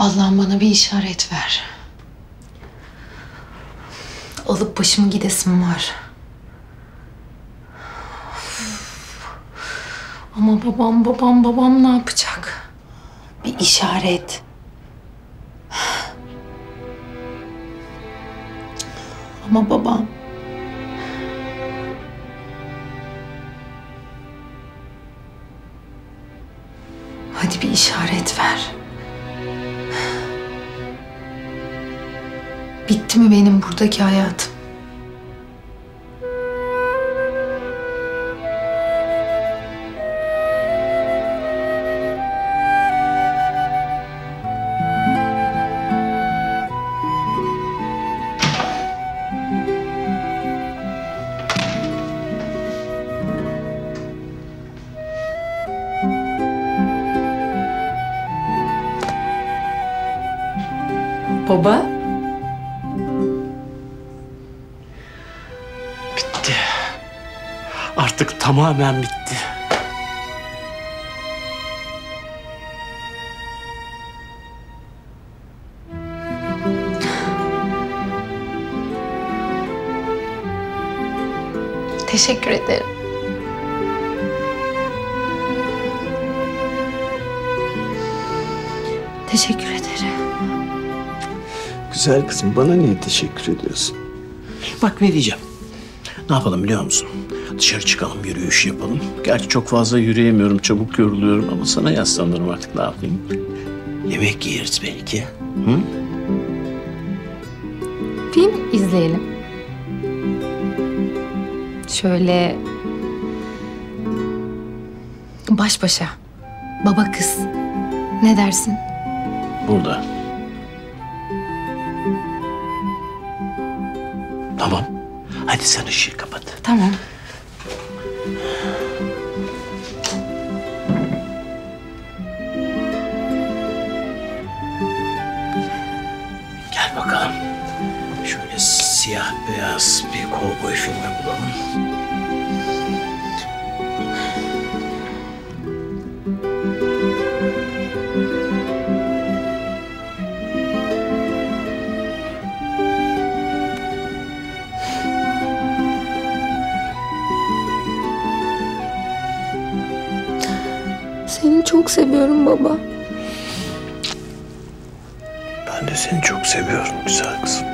Allah'ım bana bir işaret ver. Alıp başımı gidesim var. Ama babam, babam, babam ne yapacak? Bir işaret. Ama babam. Hadi bir işaret ver. Bitti mi benim buradaki hayatım? Baba? Artık tamamen bitti. Teşekkür ederim. Teşekkür ederim. Güzel kızım bana niye teşekkür ediyorsun? Bak ne diyeceğim. Ne yapalım biliyor musun? Dışarı çıkalım, yürüyüş yapalım. Gerçi çok fazla yürüyemiyorum, çabuk yoruluyorum ama sana yaslanırım artık ne yapayım? Yemek yeriz belki. Hı? Film izleyelim. Şöyle baş başa. Baba kız. Ne dersin? Burada. Tamam. Hadi sen ışığı kapat. Tamam. Gel bakalım. Şöyle siyah beyaz bir kovboy filmi bulalım. Seni çok seviyorum baba. Ben de seni çok seviyorum güzel kızım.